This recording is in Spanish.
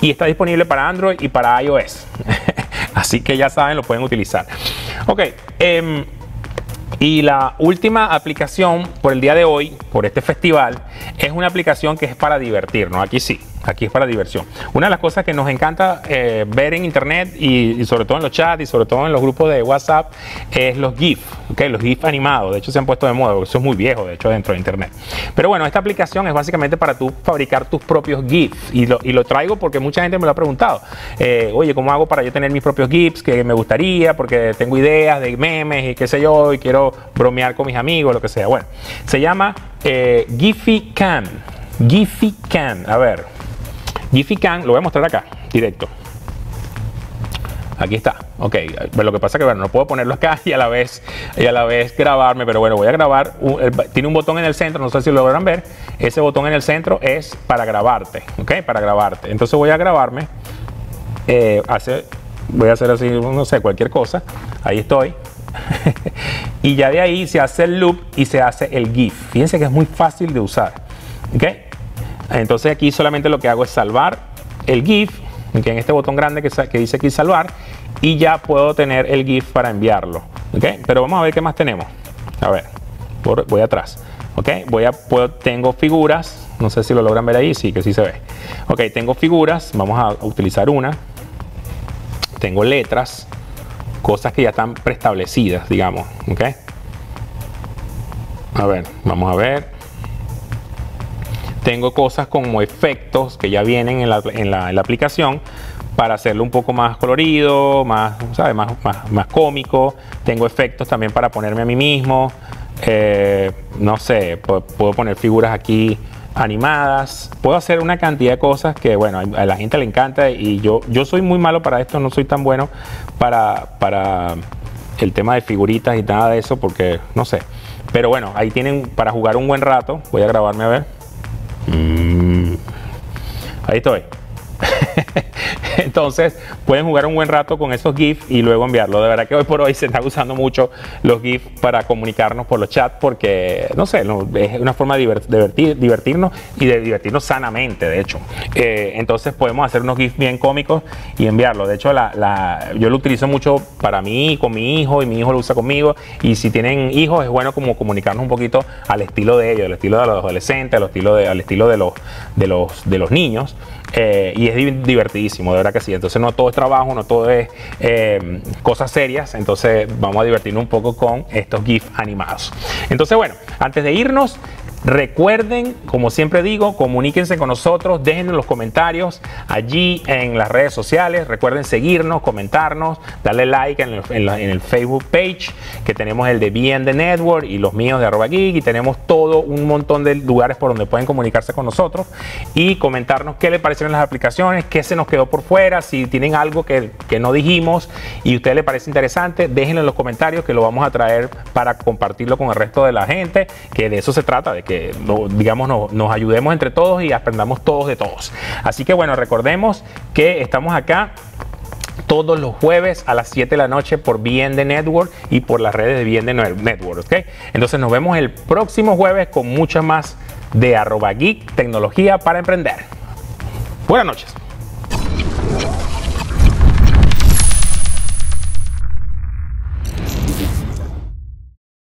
Y está disponible para Android y para iOS. Así que ya saben, lo pueden utilizar. Ok. Em, y la última aplicación por el día de hoy, por este festival, es una aplicación que es para divertirnos. Aquí sí, aquí es para diversión. Una de las cosas que nos encanta eh, ver en internet y, sobre todo en los chats y sobre todo en los grupos de WhatsApp es los GIF, ¿okay? los GIF animados. De hecho, se han puesto de moda, porque eso es muy viejo, de hecho, dentro de internet. Pero bueno, esta aplicación es básicamente para tú fabricar tus propios lo, y lo traigo porque mucha gente me lo ha preguntado. Eh, Oye, ¿cómo hago para yo tener mis propios GIFs que me gustaría? Porque tengo ideas de memes y qué sé yo, y quiero bromear con mis amigos, lo que sea. Bueno, se llama eh, Giphy Can. Giphy Can. A ver, Giphy Can, lo voy a mostrar acá, directo. Aquí está, ok. Lo que pasa es que bueno, no puedo ponerlo acá y a la vez y a la vez grabarme, pero bueno, voy a grabar. tiene un botón en el centro, no sé si lo logran ver. Ese botón en el centro es para grabarte, ok, para grabarte. Entonces voy a grabarme. Eh, hace, voy a hacer así, no sé, cualquier cosa. Ahí estoy. y ya de ahí se hace el loop y se hace el GIF. Fíjense que es muy fácil de usar. ¿ok? Entonces aquí solamente lo que hago es salvar el GIF, que en este botón grande que, dice aquí salvar, y ya puedo tener el GIF para enviarlo. ¿ok? Pero vamos a ver qué más tenemos. A ver, voy atrás. ¿ok? Voy a, puedo, tengo figuras, no sé si lo logran ver ahí, sí que sí se ve. Ok, tengo figuras, vamos a utilizar una. Tengo letras, cosas que ya están preestablecidas, digamos. ¿ok? A ver, vamos a ver. Tengo cosas como efectos que ya vienen en la, en la, aplicación para hacerlo un poco más colorido, más, ¿sabe? Más, más, cómico. Tengo efectos también para ponerme a mí mismo. Eh, no sé, puedo poner figuras aquí animadas. Puedo hacer una cantidad de cosas que, bueno, a la gente le encanta y yo, yo soy muy malo para esto, no soy tan bueno para, para el tema de figuritas y nada de eso porque, no sé. Pero bueno, ahí tienen para jugar un buen rato. Voy a grabarme a ver. Mm. Ahí estoy. Entonces pueden jugar un buen rato con esos GIFs y luego enviarlo. De verdad que hoy por hoy se está usando mucho los GIFs para comunicarnos por los chats porque, no sé, es una forma de divertir, divertirnos y de divertirnos sanamente, de hecho. Eh, entonces podemos hacer unos GIFs bien cómicos y enviarlo. De hecho, la, yo lo utilizo mucho para mí, con mi hijo y mi hijo lo usa conmigo. Y si tienen hijos es bueno como comunicarnos un poquito al estilo de ellos, al estilo de los adolescentes, al estilo de, al estilo de, los, de, los, de los niños. Eh, y es divertidísimo, de verdad que sí. Entonces no todo es trabajo, no todo es eh, cosas serias. Entonces vamos a divertirnos un poco con estos GIFs animados. Entonces bueno, antes de irnos, Recuerden, como siempre digo, comuníquense con nosotros, déjenos los comentarios allí en las redes sociales. Recuerden seguirnos, comentarnos, darle like en el, Facebook page, que tenemos el de BN The Network y los míos de arroba geek, y tenemos todo un montón de lugares por donde pueden comunicarse con nosotros y comentarnos qué les parecieron las aplicaciones, qué se nos quedó por fuera, si tienen algo que, no dijimos y a ustedes les parece interesante, déjenlo en los comentarios que lo vamos a traer para compartirlo con el resto de la gente, que de eso se trata, de que digamos nos, ayudemos entre todos y aprendamos todos de todos. Así que bueno, recordemos que estamos acá todos los jueves a las 7 de la noche por Bien de Network y por las redes de Bien de Network. Entonces nos vemos el próximo jueves con mucha más de arroba geek, tecnología para emprender. Buenas noches.